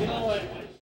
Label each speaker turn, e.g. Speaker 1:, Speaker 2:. Speaker 1: You know what?